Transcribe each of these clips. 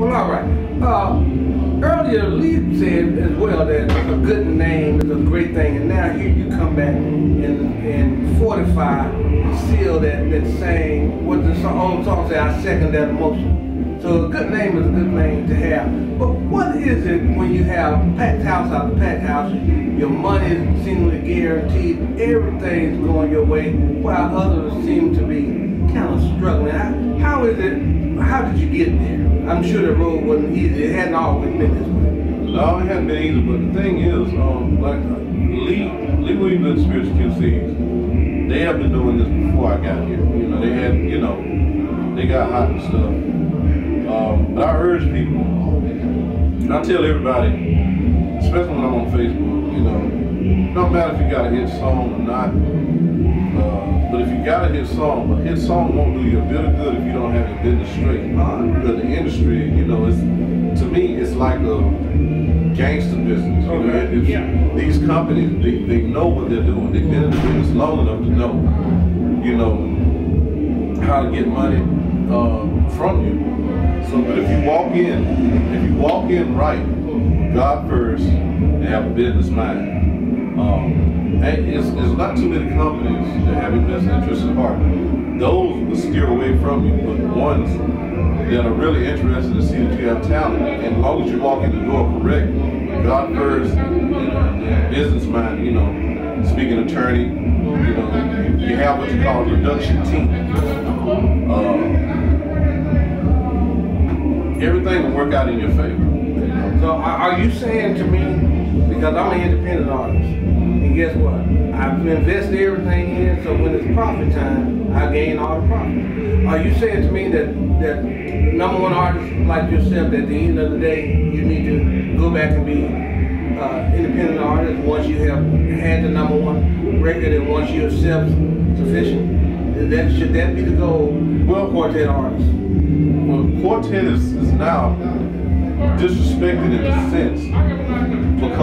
Well, all right. Uh, earlier, Lee said as well that a good name is a great thing, and now here you come back and, and fortify and seal that, that saying, what the old song say, I second that emotion. So a good name is a good name to have. But what is it when you have packed house after packed house, your money is seemingly guaranteed, everything's going your way, while others seem to be kind of struggling? How, how did you get there? I'm sure the road wasn't easy. It hadn't always been this way. No, it hadn't been easy, but the thing is, um, like uh, Lee, Lee Williams and Spiritual QCs, they have been doing this before I got here. You know, they had, you know, they got hot and stuff. Um, but I urge people, I tell everybody, especially when I'm on Facebook, you know, no matter if you got a hit song or not, uh, but if you got a hit song, a hit song won't do you a bit of good if you don't have your business straight. Because the industry, you know, it's to me, it's like a gangster business. You know. It's- Yeah. These companies, they, they know what they're doing. They've been in the business long enough to know, you know, how to get money uh, from you. So, but if you walk in, if you walk in right, God first, and have a business mind, um, it's not too many companies that have your best interest at heart. Those will steer away from you, but ones that are really interested to see that you have talent, and as long as you walk in the door correct, God first, business mind, you know, speaking attorney, you know, you have what you call a production team. Uh, everything will work out in your favor. So are you saying to me, because I'm an independent artist, and guess what? I've invested everything in, so when it's profit time, I gain all the profit. Are you saying to me that that number one artist like yourself, that at the end of the day, you need to go back and be uh, independent artist once you have had the number one record and once you're self-sufficient? That, should that be the goal Well- quartet artists? Well, quartet is, is now disrespected in a sense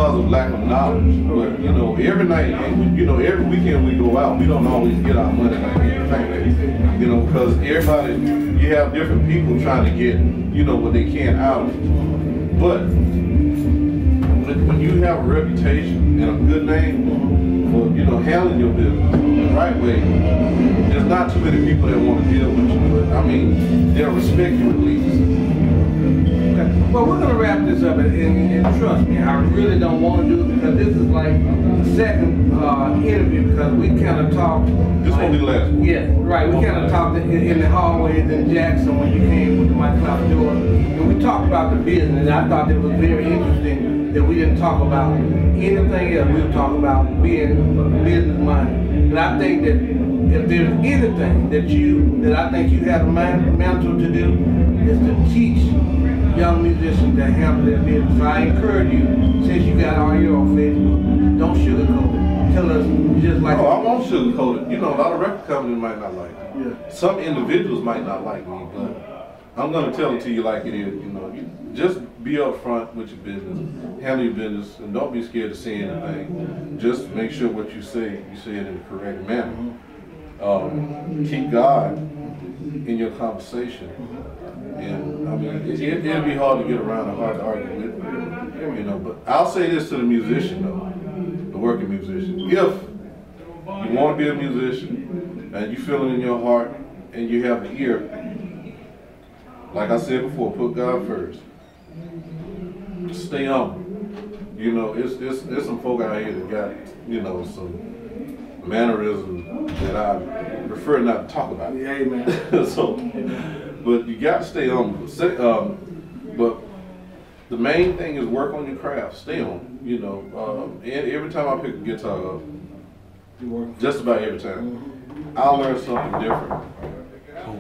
because of lack of knowledge. But you know, every night, you know, every weekend we go out, we don't always get our money like we. You know, because everybody, you have different people trying to get, you know, what they can out. But when when you have a reputation and a good name for, you know, handling your business the right way, there's not too many people that want to deal with you. But I mean, they'll respect you at least. Well, we're gonna wrap this up, and, and, and trust me, I really don't want to do it because this is like the second uh, interview because we kind of talked. This won't be the last one. Yeah, right. We kind of talked in, in the hallways in Jackson when you came with the Mike Cloud door, and we talked about the business. And I thought it was very interesting that we didn't talk about anything else. We were talking about being business minded, and I think that if there's anything that you that I think you have a mantle to do is to teach young musicians to handle their business. So I encourage you, since you got all your on Facebook, don't sugarcoat it. Tell us you just like Oh, I won't sugarcoat it. You know, a lot of record companies might not like it. Yeah. Some individuals might not like me, but I'm gonna tell it to you like it is. You know, you just be upfront with your business, handle your business, and don't be scared to say anything. Just make sure what you say, you say it in the correct manner. Um, keep God in your conversation. And I mean, it, it, it'll be hard to get around and hard to argue with, you know. But I'll say this to the musician though, the working musician: if you want to be a musician and you feel it in your heart and you have the ear, like I said before, put God first. Stay humble. You know, it's it's there's some folk out here that got you know some mannerisms that I prefer not to talk about. Yeah, amen. so, but you got to stay on. Um, but the main thing is work on your craft. Stay on. You know, um, and every time I pick a guitar up, just about every time, I'll learn something different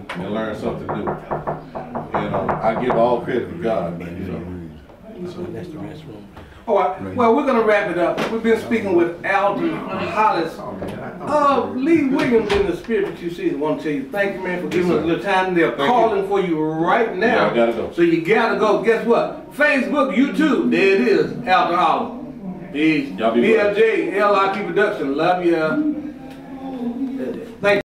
and learn something new. And um, I give all credit to God. You know. So, That's the restroom. All right. Well, we're gonna wrap it up. We've been speaking with Alton Hollis. Uh, Lee Williams in the Spiritual QCs. I want to tell you thank you, man, for giving us a little time. They're Thank you. calling for you right now. Yeah, I gotta go. So you gotta go. Guess what? Facebook, YouTube. There it is. Alton Hollis. Peace. Y'all be. VLJ, LIP Production. Love ya.